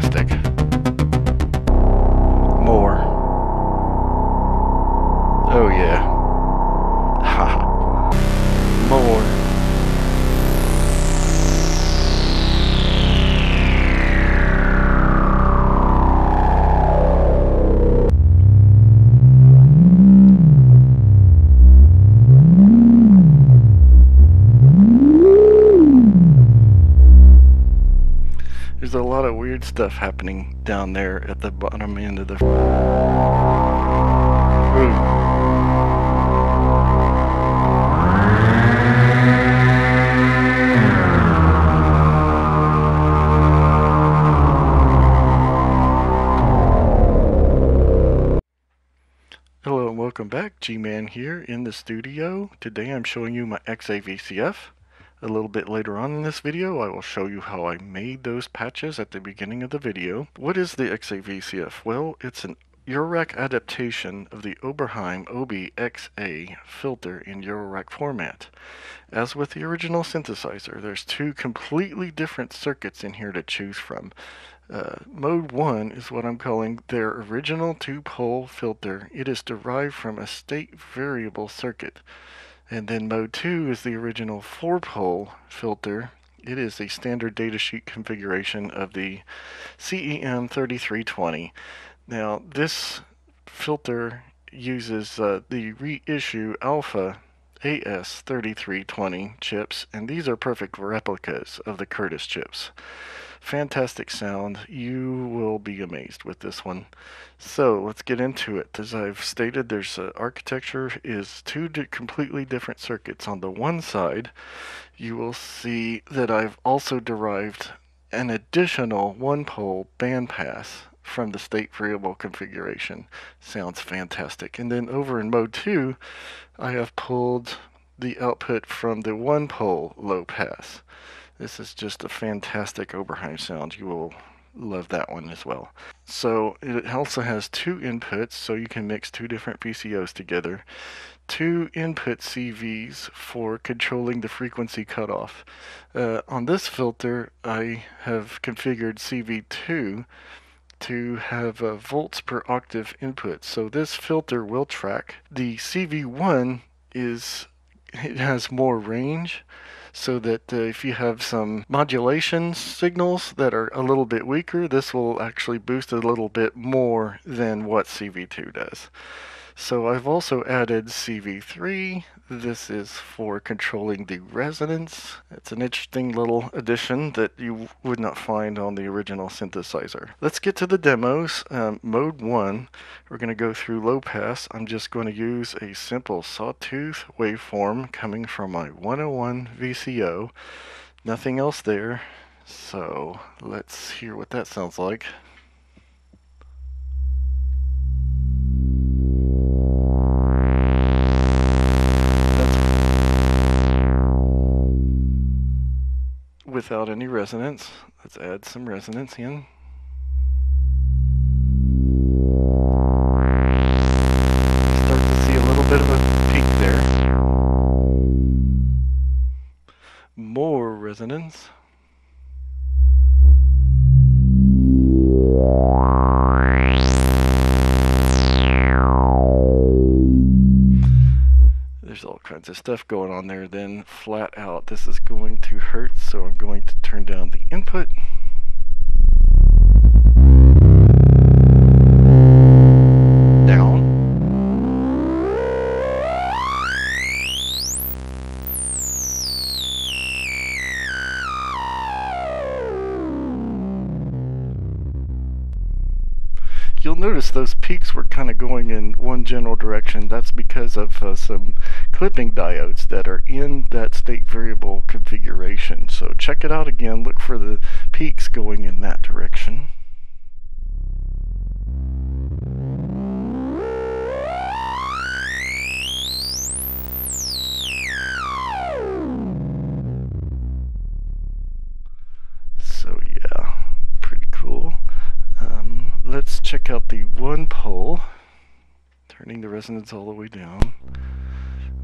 fantastic. Stuff happening down there at the bottom end of the. Ooh. Hello and welcome back, G-Man here in the studio. Today I'm showing you my XAVCF. A little bit later on in this video, I will show you how I made those patches at the beginning of the video. What is the XAVCF? Well, it's an Eurorack adaptation of the Oberheim OB-XA filter in Eurorack format. As with the original synthesizer, there's two completely different circuits in here to choose from. Uh, mode 1 is what I'm calling their original two-pole filter. It is derived from a state variable circuit. And then mode 2 is the original 4-pole filter. It is a standard datasheet configuration of the CEM3320. Now this filter uses uh, the reissue Alfa AS3320 chips and these are perfect replicas of the Curtis chips fantastic sound. You will be amazed with this one. So let's get into it. As I've stated, there's uh, architecture is two di completely different circuits. On the one side, you will see that I've also derived an additional one-pole bandpass from the state variable configuration. Sounds fantastic. And then over in mode 2, I have pulled the output from the one-pole low pass. This is just a fantastic Oberheim sound. You will love that one as well. So it also has two inputs, so you can mix two different VCOs together. Two input CVs for controlling the frequency cutoff. Uh, on this filter, I have configured CV2 to have uh, volts per octave input. So this filter will track. The CV1 is it has more range so that uh, if you have some modulation signals that are a little bit weaker, this will actually boost a little bit more than what CV2 does. So I've also added CV3. This is for controlling the resonance. It's an interesting little addition that you would not find on the original synthesizer. Let's get to the demos. Um, mode 1, we're going to go through low pass. I'm just going to use a simple sawtooth waveform coming from my 101 VCO. Nothing else there. So let's hear what that sounds like. Without any resonance. Let's add some resonance in. Start to see a little bit of a peak there. More resonance. Kinds of stuff going on there then flat out this is going to hurt so I'm going to turn down the input down you'll notice those peaks were kind of going in one general direction. That's because of uh, some clipping diodes that are in that state variable configuration. So check it out again. Look for the peaks going in that direction. So yeah, pretty cool. Um, let's check out the one pole, turning the resonance all the way down.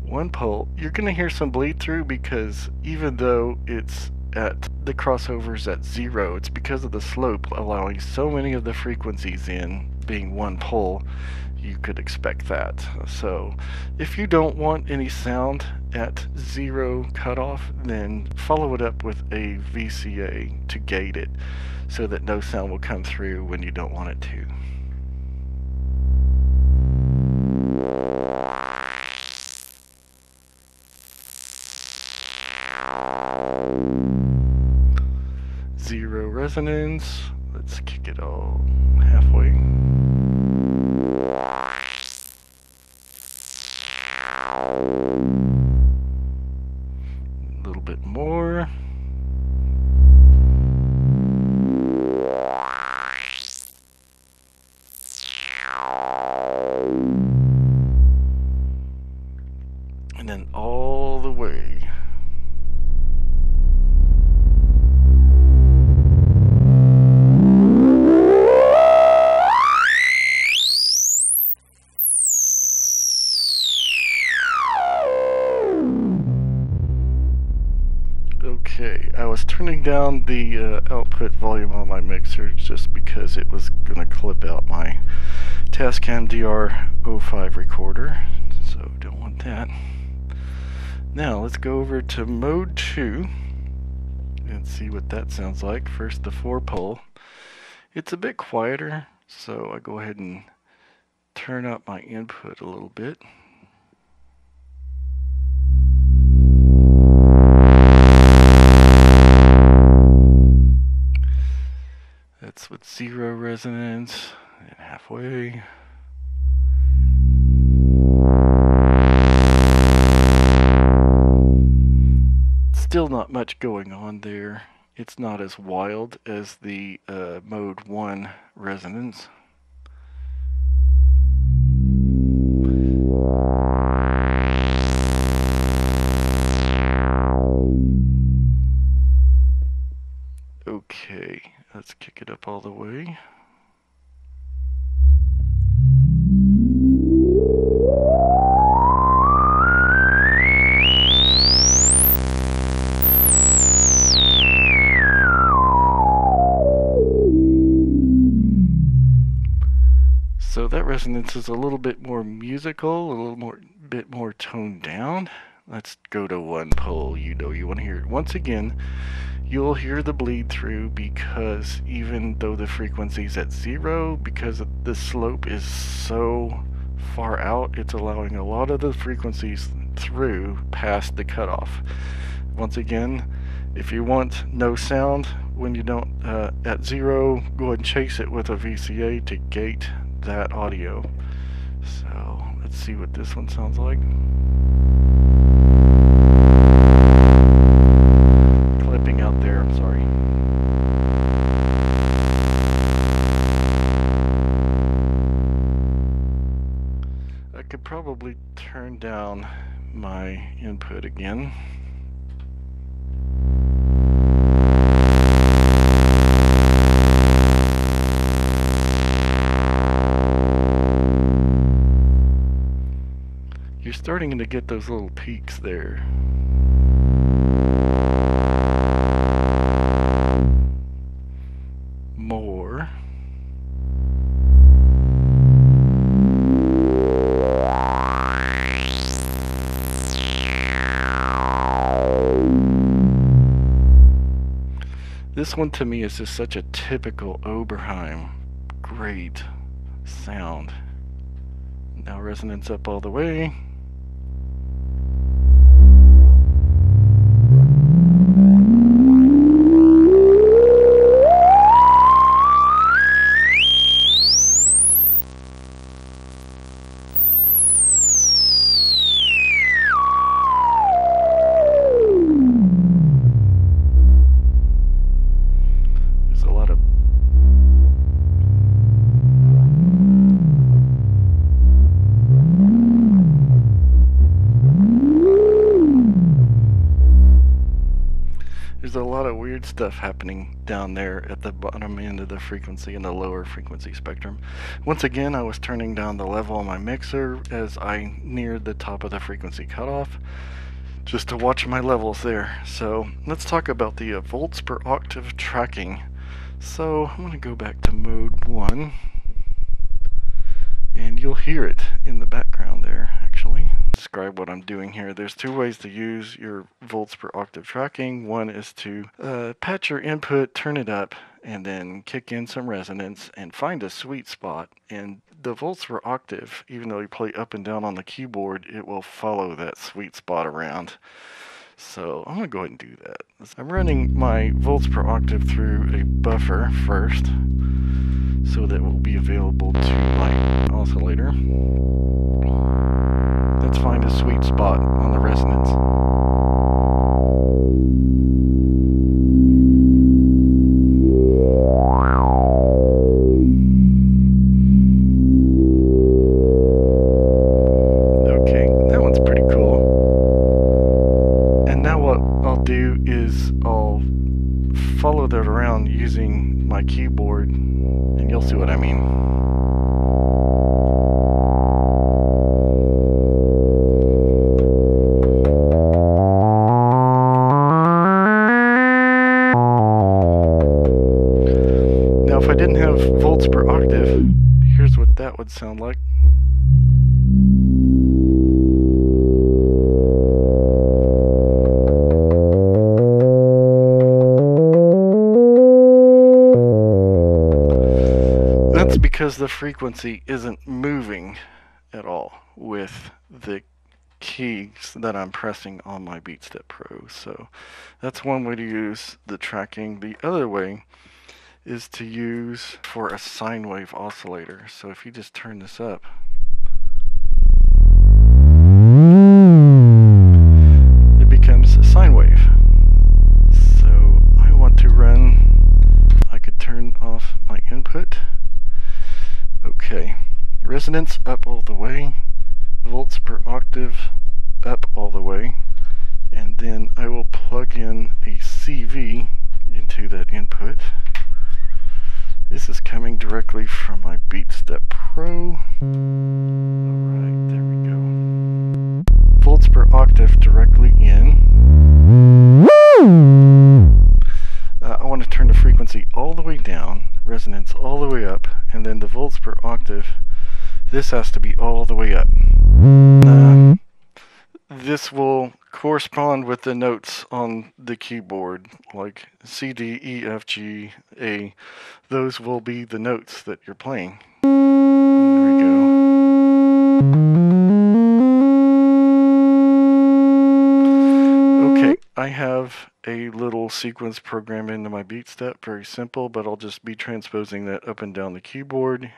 One pole, you're going to hear some bleed through because even though it's at the crossovers at zero, it's because of the slope allowing so many of the frequencies in being one pole, you could expect that. So if you don't want any sound at zero cutoff, then follow it up with a VCA to gate it so that no sound will come through when you don't want it to. Resonance. Let's kick it all Okay, I was turning down the uh, output volume on my mixer just because it was going to clip out my Tascam DR05 recorder, so don't want that. Now let's go over to mode 2 and see what that sounds like. First the 4 pole. It's a bit quieter, so I go ahead and turn up my input a little bit. That's with zero resonance and halfway. Still not much going on there. It's not as wild as the uh, mode 1 resonance. So that is a little bit more musical, a little more bit more toned down. Let's go to one pole. You know you want to hear it. Once again, you'll hear the bleed through because even though the frequency's at zero, because the slope is so far out, it's allowing a lot of the frequencies through past the cutoff. Once again, if you want no sound when you don't uh, at zero, go ahead and chase it with a VCA to gate that audio. So let's see what this one sounds like. Clipping out there, I'm sorry. I could probably turn down my input again. Starting to get those little peaks there. More. This one to me is just such a typical Oberheim. Great sound. Now resonance up all the way. Stuff happening down there at the bottom end of the frequency and the lower frequency spectrum. Once again, I was turning down the level on my mixer as I neared the top of the frequency cutoff. just to watch my levels there. So let's talk about the uh, volts per octave tracking. So I'm going to go back to mode 1 and you'll hear it in the background there actually. Describe what I'm doing here. There's two ways to use your volts per octave tracking. One is to uh, patch your input, turn it up, and then kick in some resonance and find a sweet spot. And the volts per octave, even though you play up and down on the keyboard, it will follow that sweet spot around. So I'm going to go ahead and do that. I'm running my volts per octave through a buffer first so that it will be available to my oscillator. Spot. on would sound like. That's because the frequency isn't moving at all with the keys that I'm pressing on my BeatStep Pro. So that's one way to use the tracking. The other way is to use for a sine wave oscillator. So if you just turn this up, it becomes a sine wave. So I want to run, I could turn off my input. Okay, resonance up all the way, volts per octave up all the way, and then I will plug in a CV into that input. This is coming directly from my BeatStep Pro. Alright, there we go. Volts per octave directly in. Uh, I want to turn the frequency all the way down, resonance all the way up, and then the volts per octave, this has to be all the way up. Uh, this will correspond with the notes on the keyboard, like C, D, E, F, G, A. Those will be the notes that you're playing. There we go. Okay, I have a little sequence program into my BeatStep, very simple, but I'll just be transposing that up and down the keyboard.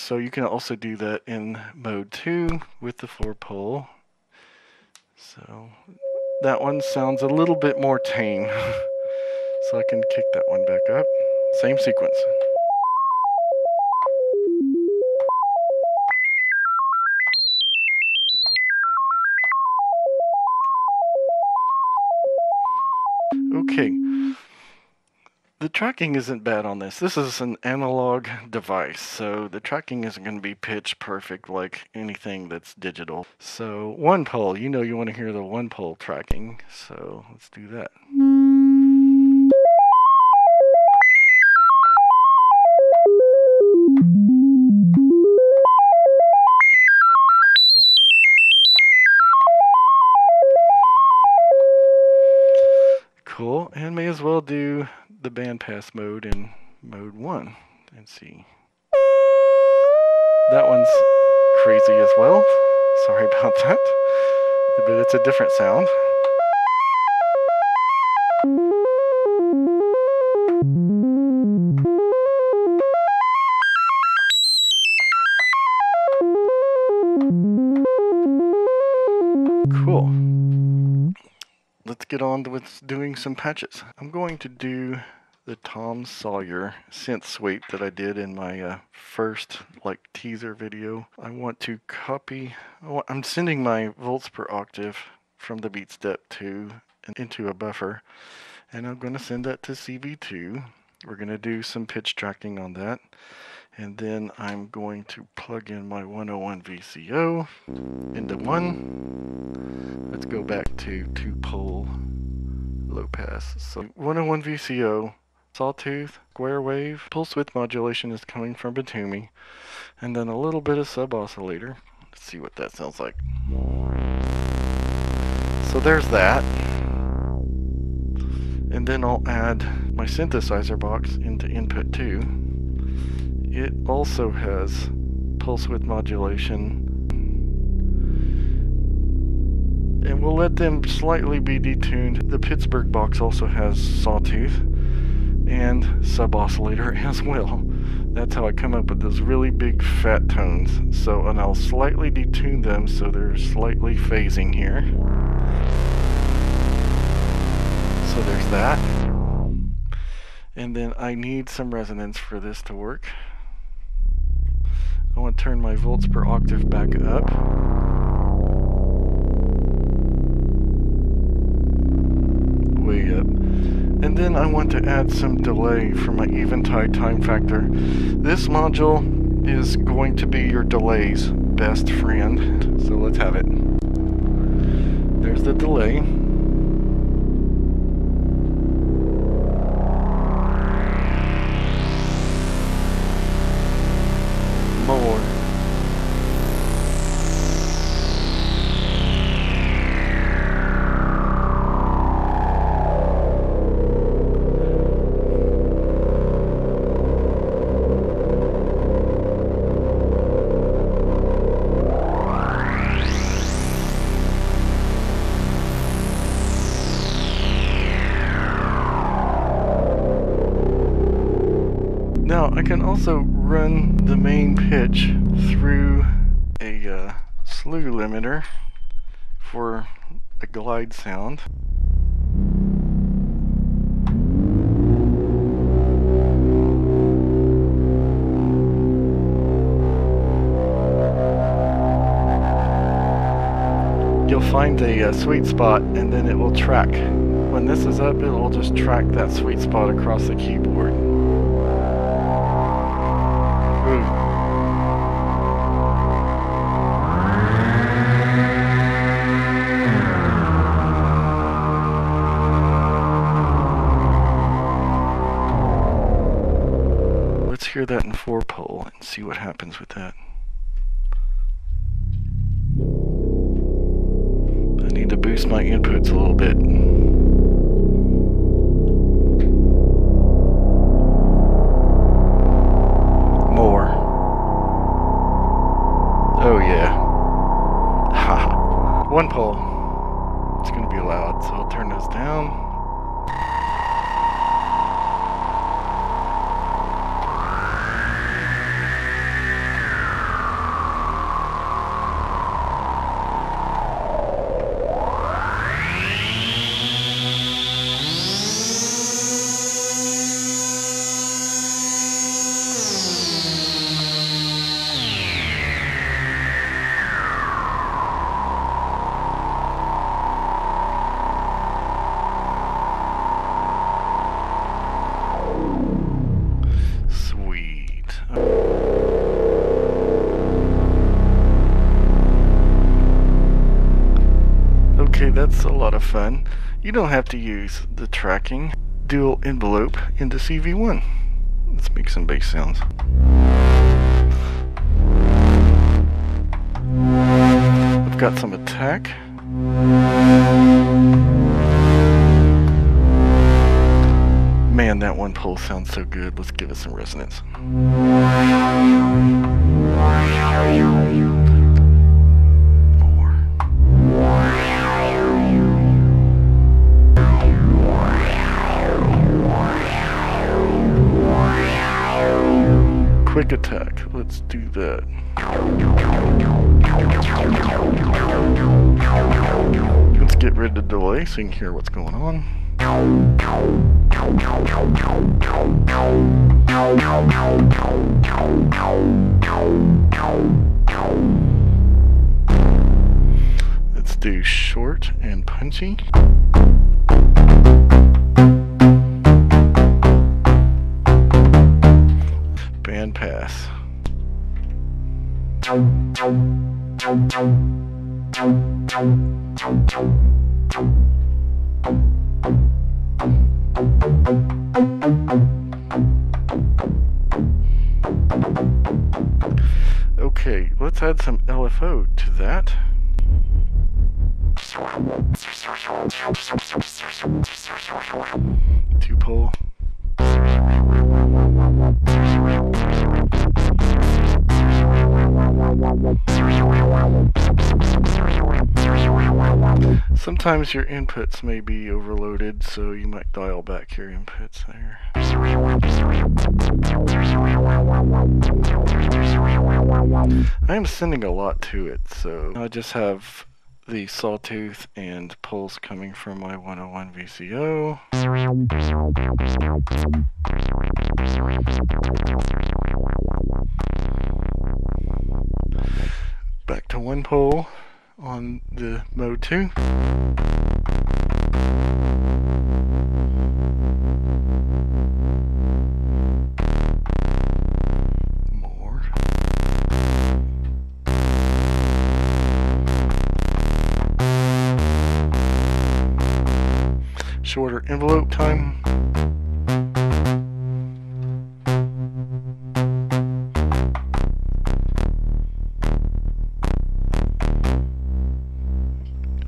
So you can also do that in mode 2 with the 4 pole. So that one sounds a little bit more tame. so I can kick that one back up. Same sequence. The tracking isn't bad on this. This is an analog device, so the tracking isn't going to be pitch perfect like anything that's digital. So one pole, you know you want to hear the one pole tracking, so let's do that. Cool, and may as well do the bandpass mode in mode 1 and see. That one's crazy as well. Sorry about that. But it's a different sound. Get on with doing some patches. I'm going to do the Tom Sawyer synth sweep that I did in my uh, first like teaser video. I want to copy, I'm sending my volts per octave from the BeatStep 2 into a buffer and I'm going to send that to CV2. We're going to do some pitch tracking on that and then I'm going to plug in my 101 VCO into one. Go back to two pole low pass. So 101 VCO, sawtooth, square wave, pulse width modulation is coming from Batumi, and then a little bit of sub oscillator. Let's see what that sounds like. So there's that. And then I'll add my synthesizer box into input 2 it also has pulse width modulation. And we'll let them slightly be detuned. The Pittsburgh box also has sawtooth and sub-oscillator as well. That's how I come up with those really big fat tones. So, and I'll slightly detune them so they're slightly phasing here. So there's that. And then I need some resonance for this to work. I want to turn my volts per octave back up. Then I want to add some delay for my Eventide Timefactor. This module is going to be your delay's best friend. So let's have it. There's the delay. I can also run the main pitch through a uh, slew limiter for a glide sound. You'll find a uh, sweet spot and then it will track. When this is up, it will just track that sweet spot across the keyboard. Hear that in four pole and see what happens with that. That's a lot of fun. You don't have to use the tracking dual envelope into CV1. Let's make some bass sounds. I've got some attack. Man, that one pole sounds so good. Let's give it some resonance. Let's get rid of the delay so you can hear what's going on. Let's do short and punchy. Let's add some LFO to that. Two pole. Sometimes your inputs may be overloaded, so you might dial back your inputs there. I am sending a lot to it, so I just have the sawtooth and pulse coming from my 101 VCO. Back to one pole on the mode 2. Shorter envelope time.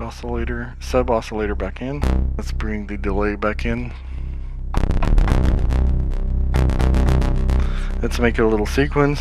oscillator, sub oscillator back in. Let's bring the delay back in. Let's make it a little sequence.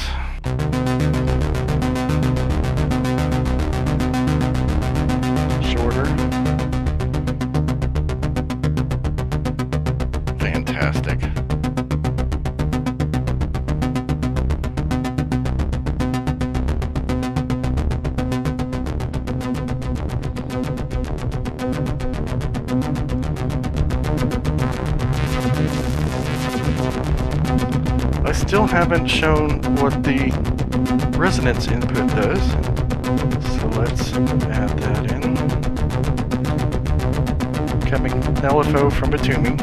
I still haven't shown what the resonance input does. So let's add that in. Coming LFO from Batumi.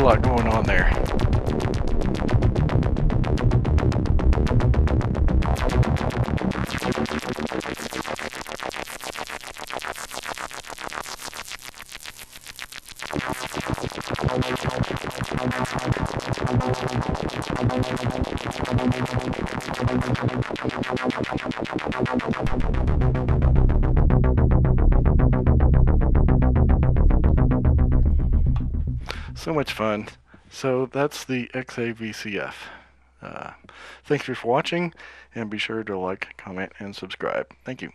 A lot going on there. So that's the XAVCF. Uh, you for watching, and be sure to like, comment, and subscribe. Thank you.